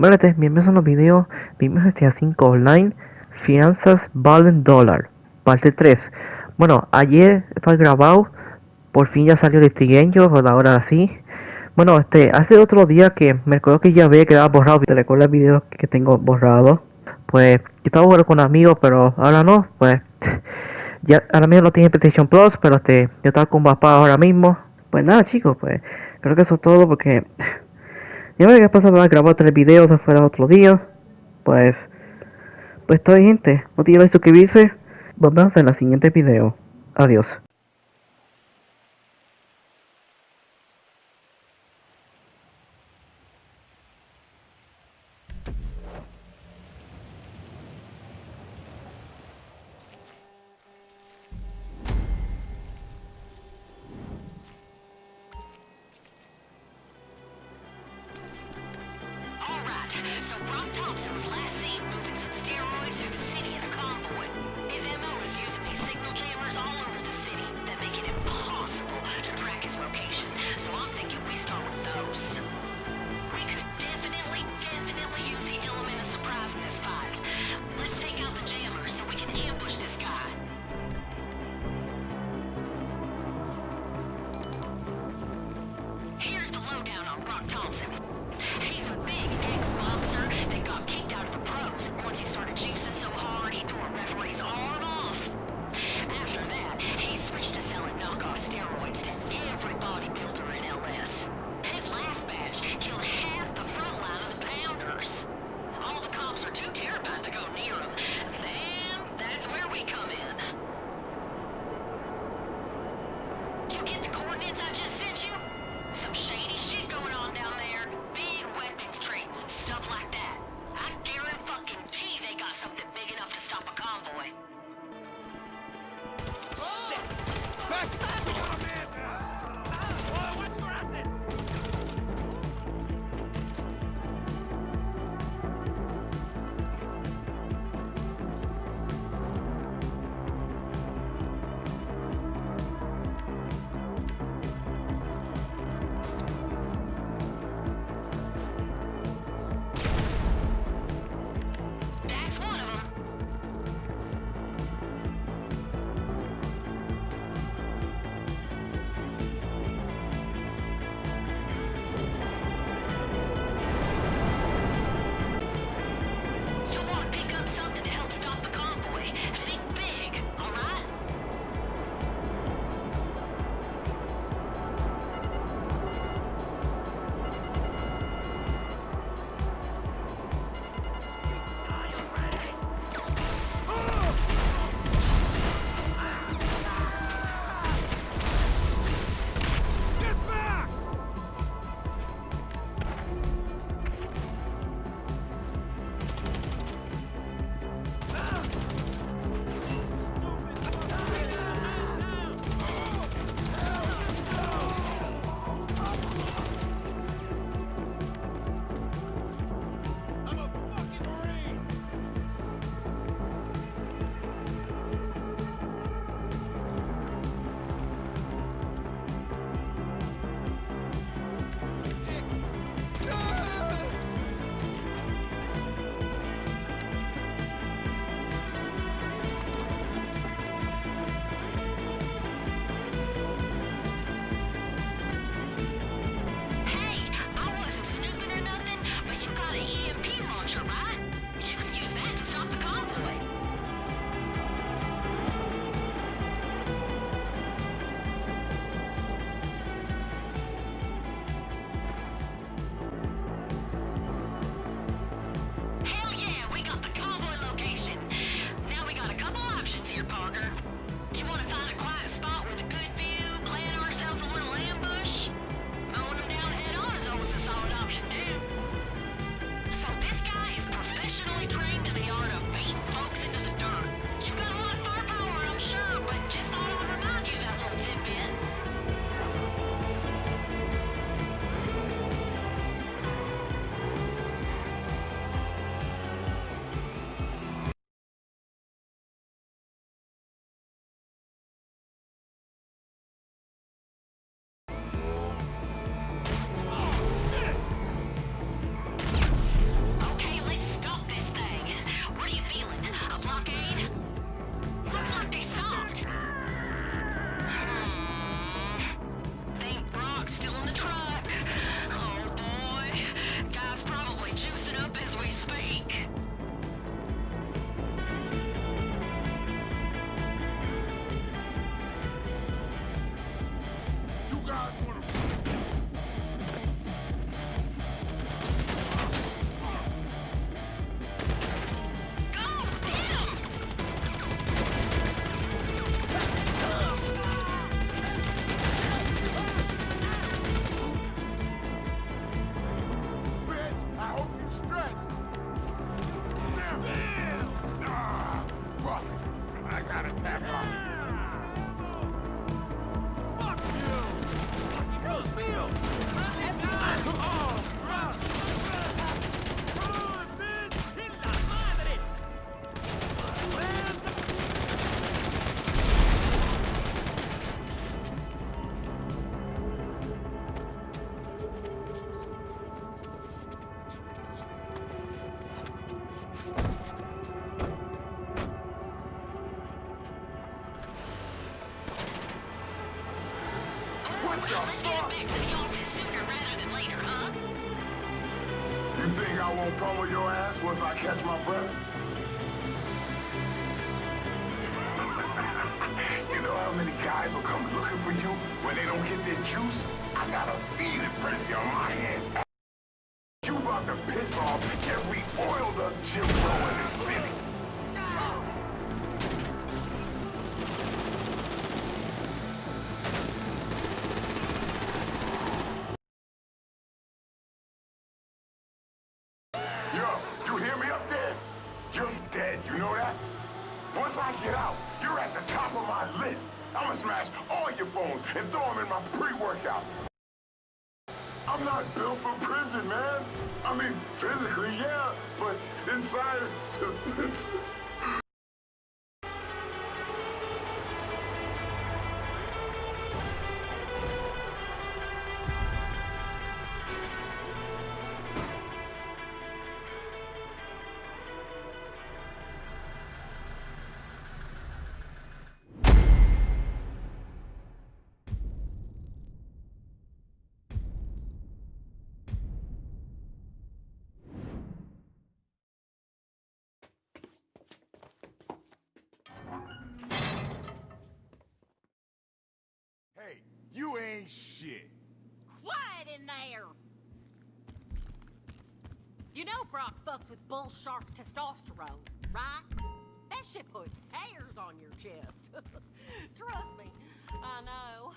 Bienvenidos a los videos. Este a 5 online. Fianzas valen dólar. Parte 3. Bueno, ayer fue grabado. Por fin ya salió el trigueño. Ahora sí. Bueno, este, hace otro día que me acuerdo que ya había quedado borrado. Te recuerdo el video que tengo borrado. Pues yo estaba jugando con amigos, pero ahora no. Pues ya ahora mismo no tiene PlayStation Plus, pero este, yo estaba con papá ahora mismo. Pues nada, chicos, pues creo que eso es todo porque y ahora que pasa nada, grabar tres videos afuera otro día. Pues, pues todo gente, no olviden suscribirse. Vamos en el siguiente video. Adiós. So Brock Thompson was last seen moving some steroids through the city in a You think I won't pummel your ass once I catch my breath? you know how many guys will come looking for you when they don't get their juice? I got a feeding frenzy on my hands. You about to piss off every oiled up Jimmy. Once I get out, you're at the top of my list. I'ma smash all your bones and throw them in my pre-workout. I'm not built for prison, man. I mean, physically, yeah, but inside, it's it's... ain't shit. Quiet in there! You know Brock fucks with bull shark testosterone, right? That shit puts hairs on your chest. Trust me, I know.